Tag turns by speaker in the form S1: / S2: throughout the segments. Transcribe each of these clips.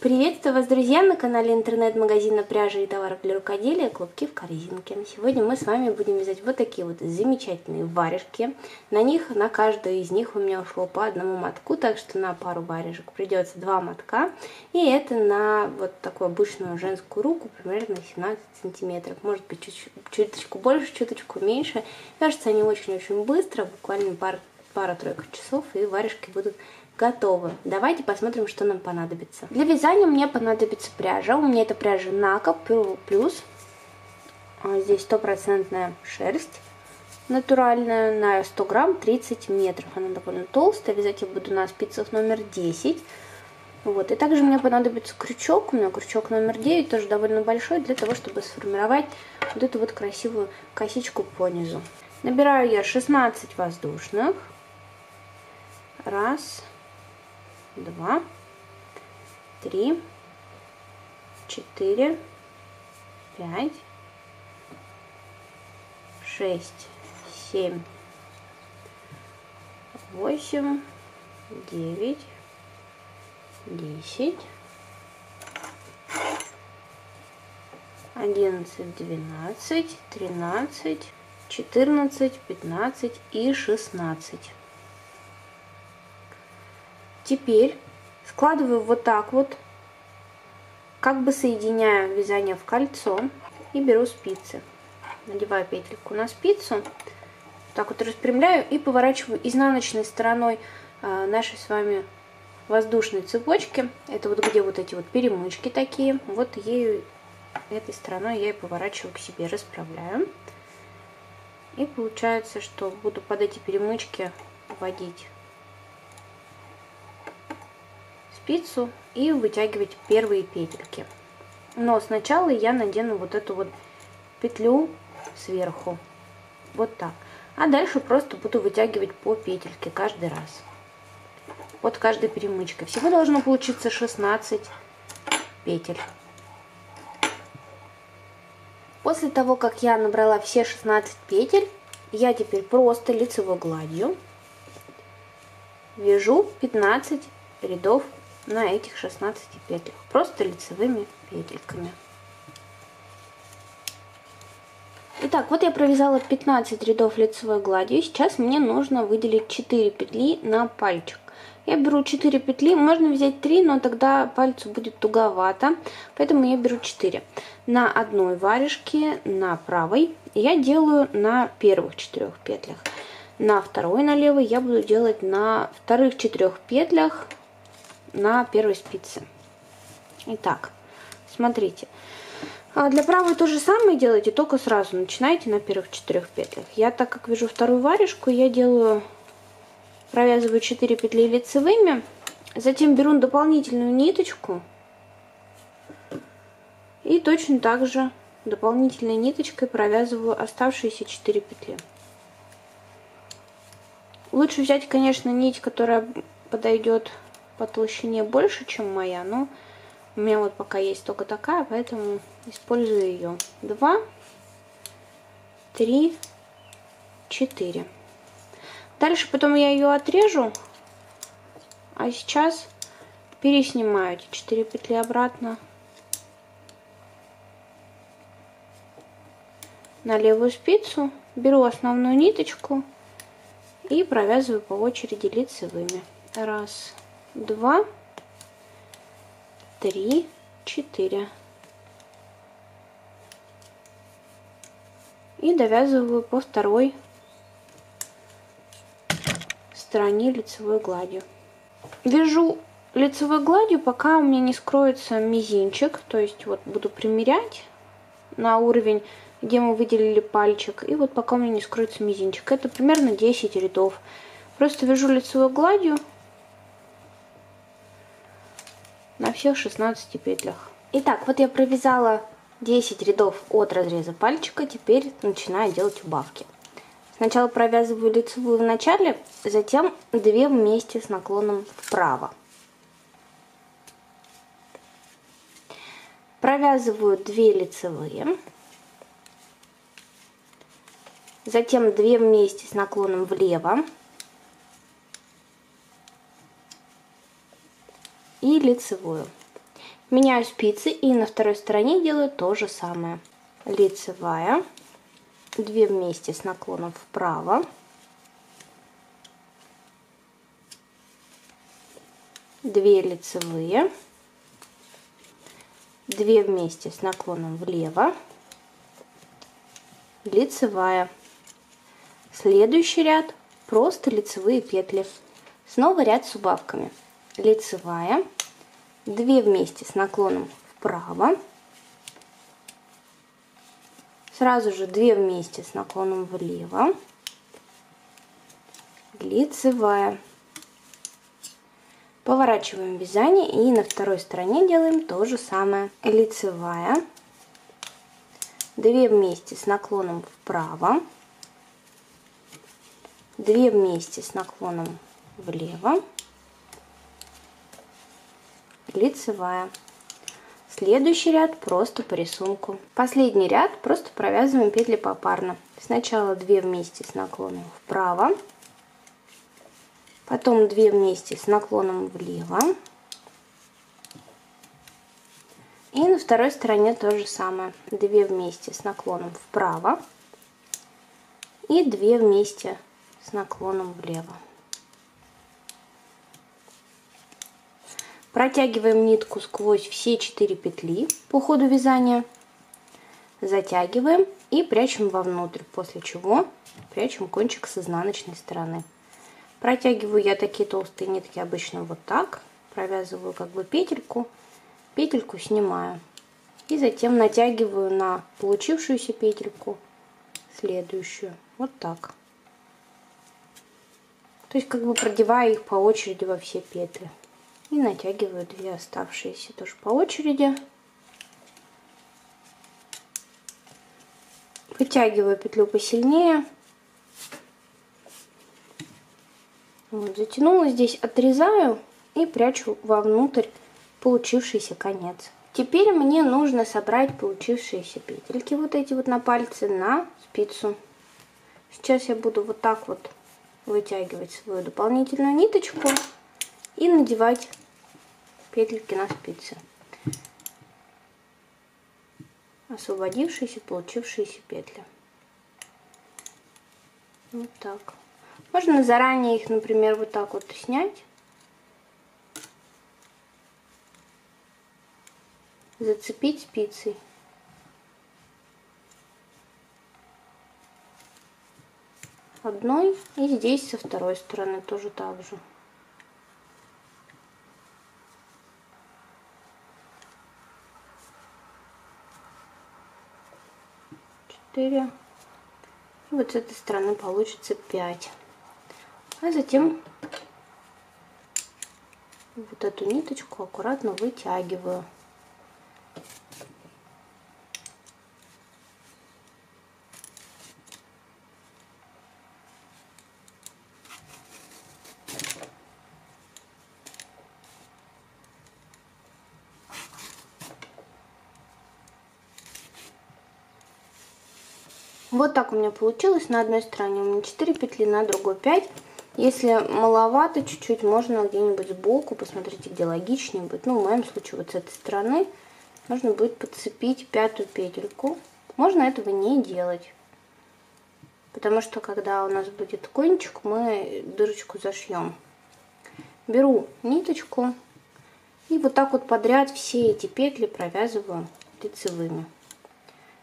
S1: Приветствую вас, друзья, на канале интернет-магазина пряжи и товаров для рукоделия «Клубки в корзинке». Сегодня мы с вами будем вязать вот такие вот замечательные варежки. На них, на каждую из них у меня ушло по одному мотку, так что на пару варежек придется два мотка. И это на вот такую обычную женскую руку, примерно 17 сантиметров. Может быть, чуть чуточку больше, чуточку меньше. Кажется, они очень-очень быстро, буквально пара-тройка часов, и варежки будут готовы. Давайте посмотрим, что нам понадобится. Для вязания мне понадобится пряжа. У меня это пряжа Нака плюс. А, здесь стопроцентная шерсть натуральная на 100 грамм 30 метров. Она довольно толстая. Вязать я буду на спицах номер 10. Вот. И также мне понадобится крючок. У меня крючок номер 9, тоже довольно большой, для того, чтобы сформировать вот эту вот красивую косичку по низу. Набираю я 16 воздушных. Раз, два, три, четыре, пять, шесть, семь, восемь, девять, десять, одиннадцать, двенадцать, тринадцать, четырнадцать, пятнадцать и шестнадцать. Теперь складываю вот так вот, как бы соединяю вязание в кольцо и беру спицы. Надеваю петельку на спицу, так вот распрямляю и поворачиваю изнаночной стороной а, нашей с вами воздушной цепочки. Это вот где вот эти вот перемычки такие. Вот ею, этой стороной я и поворачиваю к себе, расправляю. И получается, что буду под эти перемычки вводить спицу и вытягивать первые петельки. Но сначала я надену вот эту вот петлю сверху. Вот так. А дальше просто буду вытягивать по петельке каждый раз. Вот каждой перемычкой. Всего должно получиться 16 петель. После того, как я набрала все 16 петель, я теперь просто лицевой гладью вяжу 15 рядов на этих 16 петлях, просто лицевыми петельками. Итак, вот я провязала 15 рядов лицевой гладью. Сейчас мне нужно выделить 4 петли на пальчик. Я беру 4 петли, можно взять 3, но тогда пальцу будет туговато, поэтому я беру 4. На одной варежке, на правой, я делаю на первых 4 петлях. На второй, на левой, я буду делать на вторых 4 петлях на первой спице. Итак, смотрите. А для правой то же самое делайте, только сразу начинайте на первых четырех петлях. Я, так как вяжу вторую варежку, я делаю, провязываю 4 петли лицевыми, затем беру дополнительную ниточку и точно так же дополнительной ниточкой провязываю оставшиеся 4 петли. Лучше взять, конечно, нить, которая подойдет по толщине больше, чем моя, но у меня вот пока есть только такая, поэтому использую ее. Два, три, четыре. Дальше потом я ее отрежу, а сейчас переснимаю эти четыре петли обратно на левую спицу, беру основную ниточку и провязываю по очереди лицевыми. Раз, два, три, четыре. И довязываю по второй стороне лицевой гладью. Вяжу лицевой гладью, пока у меня не скроется мизинчик. То есть вот буду примерять на уровень, где мы выделили пальчик. И вот пока у меня не скроется мизинчик. Это примерно 10 рядов. Просто вяжу лицевой гладью на всех 16 петлях. Итак, вот я провязала 10 рядов от разреза пальчика, теперь начинаю делать убавки. Сначала провязываю лицевую в начале, затем 2 вместе с наклоном вправо. Провязываю 2 лицевые, затем 2 вместе с наклоном влево, лицевую. Меняю спицы и на второй стороне делаю то же самое. Лицевая, 2 вместе с наклоном вправо, 2 лицевые, 2 вместе с наклоном влево, лицевая. Следующий ряд просто лицевые петли. Снова ряд с убавками. Лицевая, 2 вместе с наклоном вправо, сразу же 2 вместе с наклоном влево, лицевая. Поворачиваем вязание и на второй стороне делаем то же самое. Лицевая, 2 вместе с наклоном вправо, 2 вместе с наклоном влево, лицевая. Следующий ряд просто по рисунку. Последний ряд просто провязываем петли попарно. Сначала 2 вместе с наклоном вправо, потом 2 вместе с наклоном влево. И на второй стороне то же самое. 2 вместе с наклоном вправо и 2 вместе с наклоном влево. Протягиваем нитку сквозь все 4 петли по ходу вязания. Затягиваем и прячем вовнутрь, после чего прячем кончик с изнаночной стороны. Протягиваю я такие толстые нитки обычно вот так. Провязываю как бы петельку, петельку снимаю. И затем натягиваю на получившуюся петельку следующую. Вот так. То есть как бы продевая их по очереди во все петли. И натягиваю две оставшиеся тоже по очереди. Вытягиваю петлю посильнее. Вот, затянула здесь, отрезаю и прячу вовнутрь получившийся конец. Теперь мне нужно собрать получившиеся петельки, вот эти вот на пальце, на спицу. Сейчас я буду вот так вот вытягивать свою дополнительную ниточку и надевать петельки на спицы. Освободившиеся, получившиеся петли. Вот так. Можно заранее их, например, вот так вот снять. Зацепить спицей. Одной и здесь со второй стороны тоже так же. 4. И вот с этой стороны получится 5. А затем вот эту ниточку аккуратно вытягиваю. Вот так у меня получилось. На одной стороне у меня 4 петли, на другой 5. Если маловато чуть-чуть, можно где-нибудь сбоку, посмотрите, где логичнее будет. Ну, в моем случае вот с этой стороны можно будет подцепить пятую петельку. Можно этого не делать. Потому что когда у нас будет кончик, мы дырочку зашьем. Беру ниточку и вот так вот подряд все эти петли провязываю лицевыми.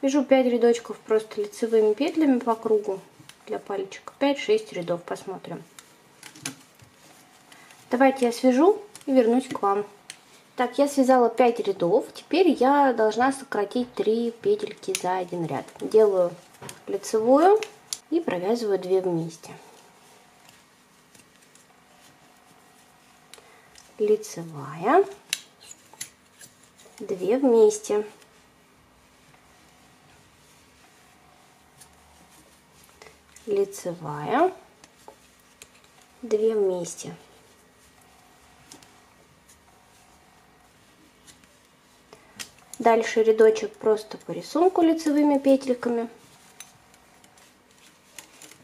S1: Вяжу 5 рядочков просто лицевыми петлями по кругу для пальчика. 5-6 рядов посмотрим. Давайте я свяжу и вернусь к вам. Так, я связала 5 рядов. Теперь я должна сократить 3 петельки за один ряд. Делаю лицевую и провязываю 2 вместе. Лицевая, 2 вместе. Лицевая, 2 вместе. Дальше рядочек просто по рисунку лицевыми петельками.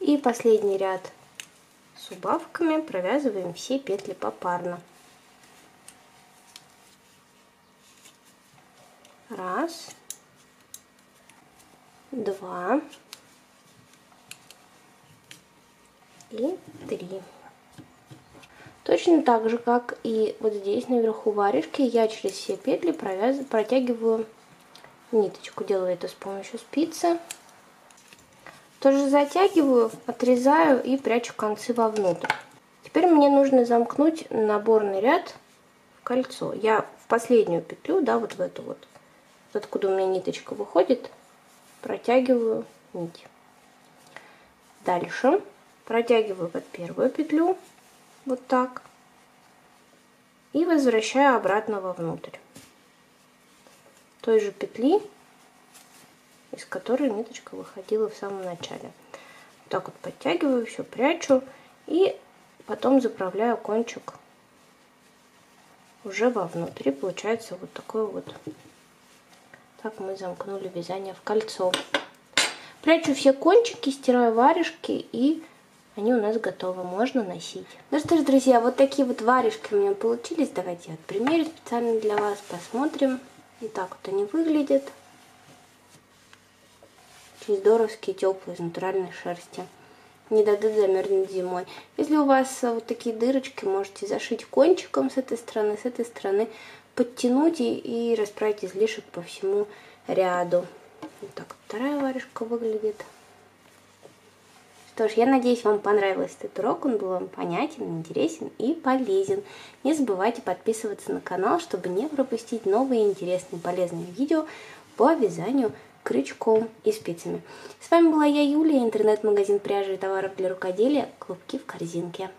S1: И последний ряд с убавками провязываем все петли попарно. Раз, два и три. Точно так же, как и вот здесь наверху варежки, я через все петли провяз... протягиваю ниточку. Делаю это с помощью спицы. Тоже затягиваю, отрезаю и прячу концы вовнутрь. Теперь мне нужно замкнуть наборный ряд в кольцо. Я в последнюю петлю, да, вот в эту вот, вот откуда у меня ниточка выходит, протягиваю нить. Дальше протягиваю под первую петлю, вот так, и возвращаю обратно вовнутрь той же петли, из которой ниточка выходила в самом начале. Вот так вот подтягиваю, все прячу и потом заправляю кончик уже вовнутрь. И получается вот такой вот. Так мы замкнули вязание в кольцо. Прячу все кончики, стираю варежки и они у нас готовы, можно носить. Ну что ж, друзья, вот такие вот варежки у меня получились. Давайте я примерю специально для вас, посмотрим. И так вот они выглядят. Очень здоровские, теплые, из натуральной шерсти. Не дадут замерзнуть зимой. Если у вас вот такие дырочки, можете зашить кончиком с этой стороны, с этой стороны, подтянуть и, и расправить излишек по всему ряду. Вот так вот вторая варежка выглядит. Что ж, я надеюсь, вам понравился этот урок, он был вам понятен, интересен и полезен. Не забывайте подписываться на канал, чтобы не пропустить новые интересные полезные видео по вязанию крючком и спицами. С вами была я, Юлия, интернет-магазин пряжи и товаров для рукоделия «Клубки в корзинке».